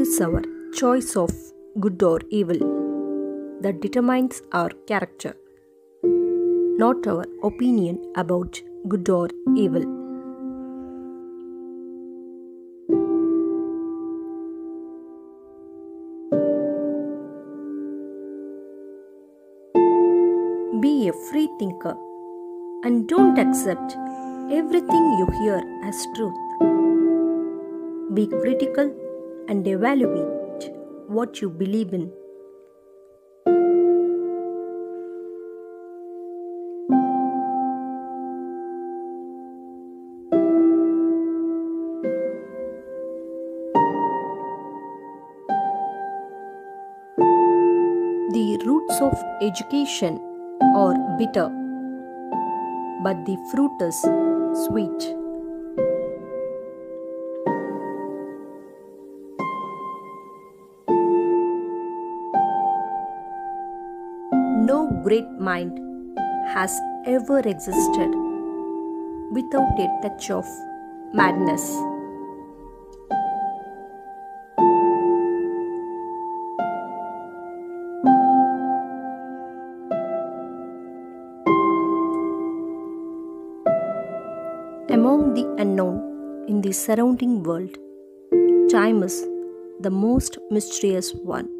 is our choice of good or evil that determines our character, not our opinion about good or evil. Be a free thinker and don't accept everything you hear as truth. Be critical and evaluate what you believe in. The roots of education are bitter, but the fruit is sweet. Great mind has ever existed without a touch of madness. Among the unknown in the surrounding world, time is the most mysterious one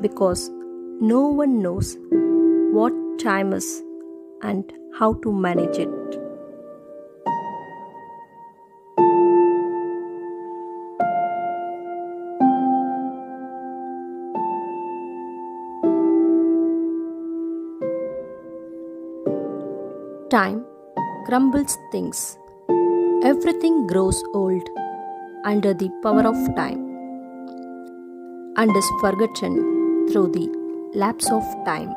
because no one knows what time is and how to manage it. Time crumbles things. Everything grows old under the power of time and is forgotten through the lapse of time.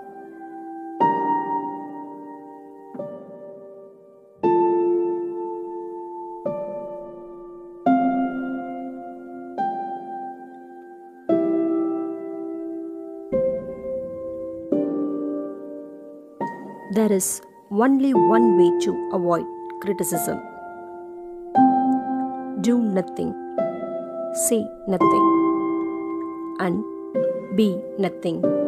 There is only one way to avoid criticism do nothing, say nothing, and be nothing.